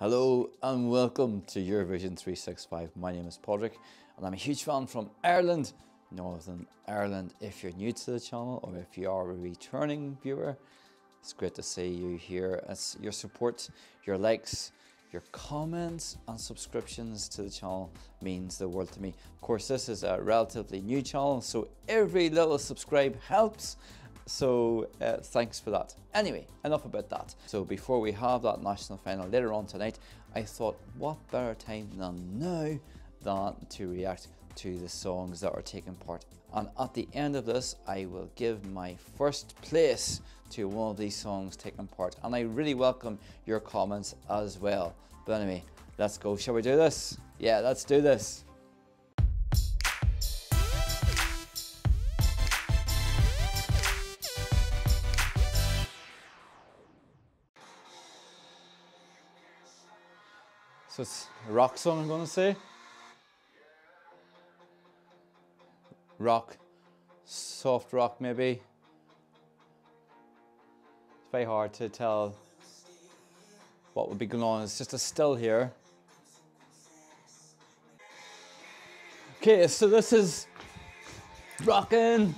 Hello and welcome to Eurovision 365. My name is Podrick and I'm a huge fan from Ireland, Northern Ireland. If you're new to the channel or if you are a returning viewer, it's great to see you here. It's your support, your likes, your comments and subscriptions to the channel means the world to me. Of course, this is a relatively new channel, so every little subscribe helps so uh, thanks for that. Anyway, enough about that. So before we have that national final later on tonight, I thought what better time than now than to react to the songs that are taking part. And at the end of this, I will give my first place to one of these songs taking part. And I really welcome your comments as well. But anyway, let's go. Shall we do this? Yeah, let's do this. So it's a rock song, I'm going to say. Rock, soft rock maybe. It's very hard to tell what would be going on. It's just a still here. Okay, so this is rocking.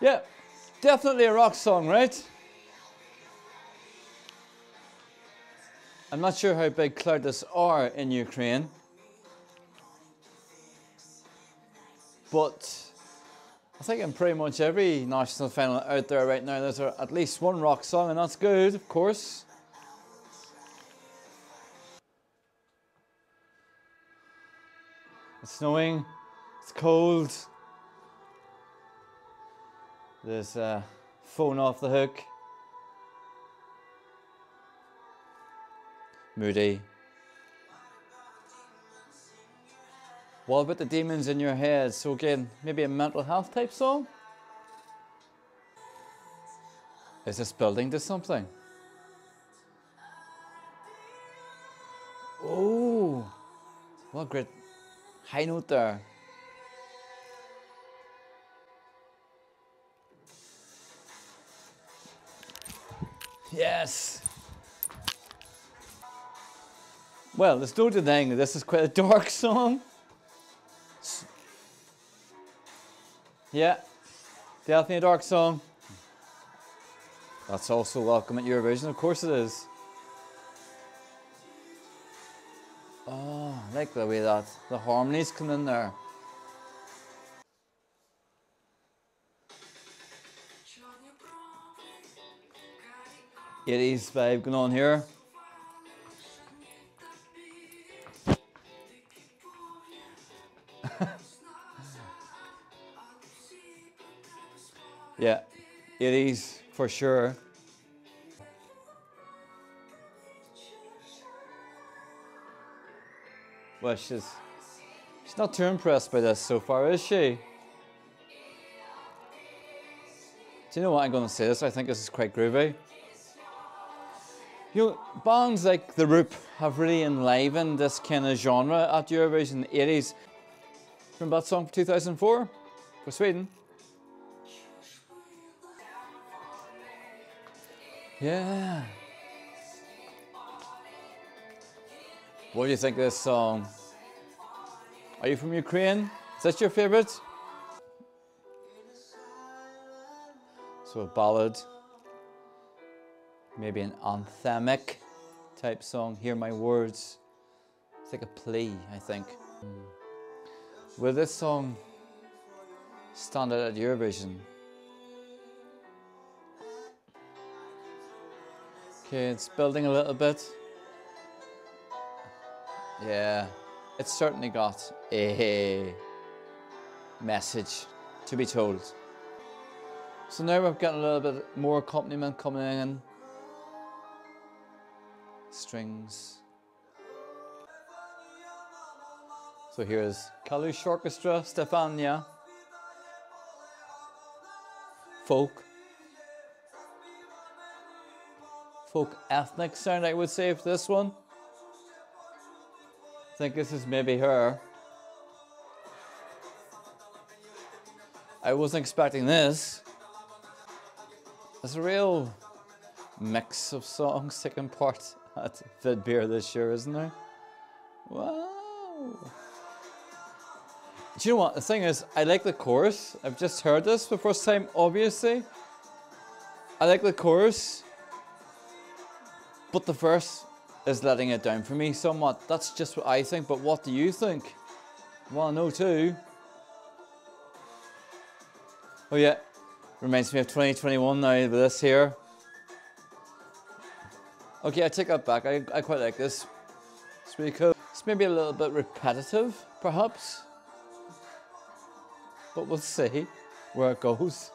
Yeah, definitely a rock song, right? I'm not sure how big Cloudless are in Ukraine, but I think in pretty much every national final out there right now, there's at least one rock song, and that's good, of course. It's snowing, it's cold, there's a phone off the hook. Moody. What about the demons in your head? So again, maybe a mental health type song? Is this building to something? Oh, what great high note there. Yes. Well, there's no denying that this is quite a dark song. Yeah, definitely a dark song. That's also welcome at Eurovision, of course it is. Oh, I like the way that the harmonies come in there. Eighties vibe going on here. It is for sure. Well, she's she's not too impressed by this so far, is she? Do you know what I'm going to say this? I think this is quite groovy. You know, bands like The Roop have really enlivened this kind of genre at Eurovision in the 80s. Remember that song from 2004 for Sweden? Yeah. What do you think of this song? Are you from Ukraine? Is that your favorite? So a ballad, maybe an anthemic type song. Hear my words. It's like a plea, I think. Hmm. Will this song stand out at Eurovision? Okay, it's building a little bit. Yeah, it's certainly got a message to be told. So now we've got a little bit more accompaniment coming in. Strings. So here's Kalush Orchestra, Stefania. Folk. Folk ethnic sound, I would say, for this one. I think this is maybe her. I wasn't expecting this. There's a real mix of songs taking part at Vidbir this year, isn't there? Wow. Do you know what? The thing is, I like the chorus. I've just heard this for the first time, obviously. I like the chorus. But the verse is letting it down for me somewhat. That's just what I think, but what do you think? Well, know too. Oh yeah, reminds me of 2021 now with this here. Okay, I take that back. I, I quite like this. It's really cool. It's maybe a little bit repetitive, perhaps. But we'll see where it goes.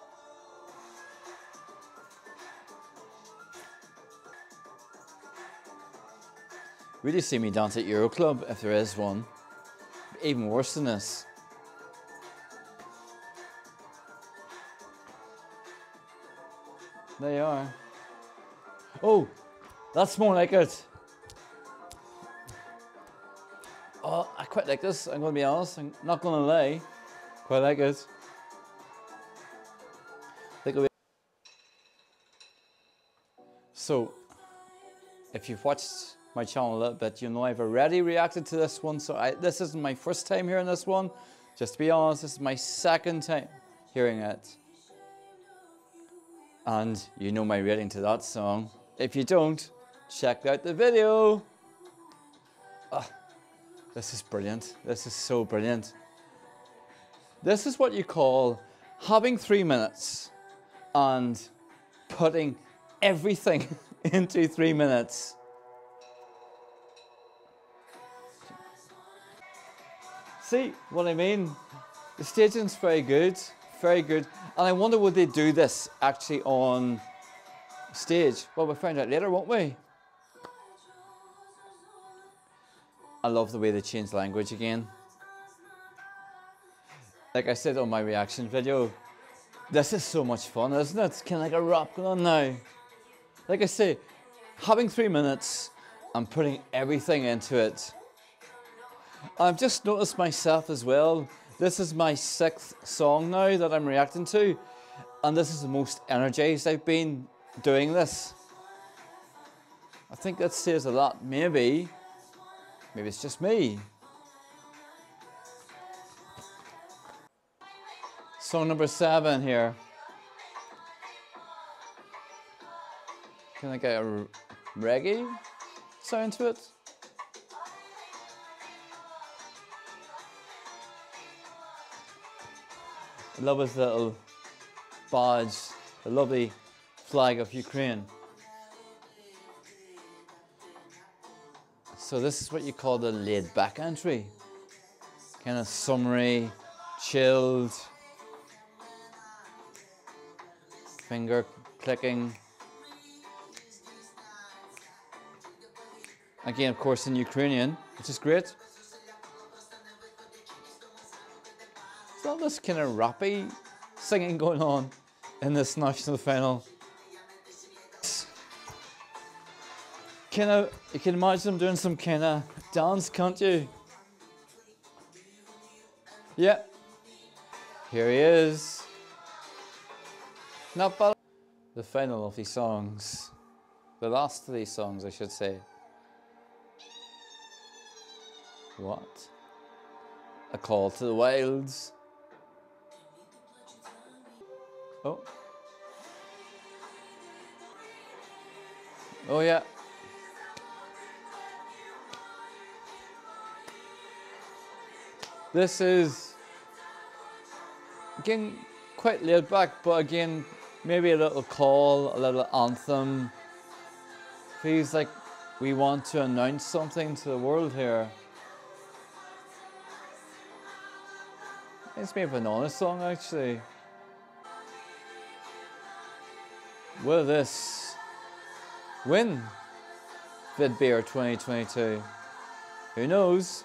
Really see me dance at Euro Club if there is one. Even worse than this. There you are. Oh, that's more like it. Oh, I quite like this. I'm to be honest. I'm not to lie. Quite like it. So, if you've watched my channel a little bit, you know I've already reacted to this one. So I, this isn't my first time hearing this one. Just to be honest, this is my second time hearing it. And you know my rating to that song. If you don't, check out the video. Oh, this is brilliant. This is so brilliant. This is what you call having three minutes and putting everything into three minutes. See what I mean? The staging's very good, very good. And I wonder would they do this actually on stage? Well, we'll find out later, won't we? I love the way they change language again. Like I said on my reaction video, this is so much fun, isn't it? It's kind of like a rap going on now. Like I say, having three minutes and putting everything into it I've just noticed myself as well. This is my sixth song now that I'm reacting to, and this is the most energized I've been doing this. I think that says a lot. Maybe, maybe it's just me. Song number seven here. Can I get a reggae sound to it? I love his little badge, the lovely flag of Ukraine. So this is what you call the laid back entry. Kind of summery, chilled, finger clicking. Again, of course, in Ukrainian, which is great. All this kind of rappy singing going on in this national final. Kind of, you can imagine them doing some kind of dance, can't you? Yeah. Here he is. Not bad. The final of these songs. The last of these songs, I should say. What? A call to the wilds. Oh. Oh yeah. This is again quite laid back, but again maybe a little call, a little anthem. Feels like we want to announce something to the world here. It's maybe an honest song actually. Will this win Vidbir 2022? Who knows?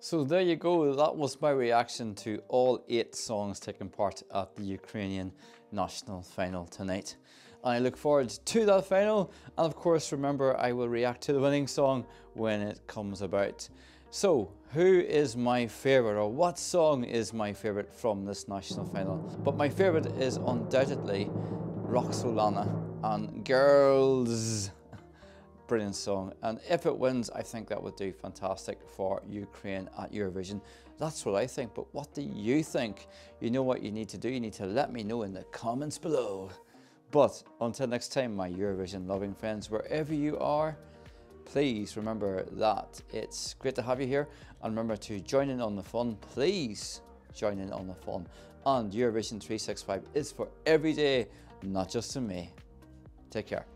So there you go, that was my reaction to all eight songs taking part at the Ukrainian national final tonight. I look forward to that final and of course remember I will react to the winning song when it comes about. So, who is my favourite, or what song is my favourite from this national final? But my favourite is undoubtedly Roxolana and Girls. Brilliant song. And if it wins, I think that would do fantastic for Ukraine at Eurovision. That's what I think. But what do you think? You know what you need to do? You need to let me know in the comments below. But until next time, my Eurovision loving friends, wherever you are, please remember that it's great to have you here. And remember to join in on the fun. Please join in on the fun. And Eurovision 365 is for every day, not just in May. Take care.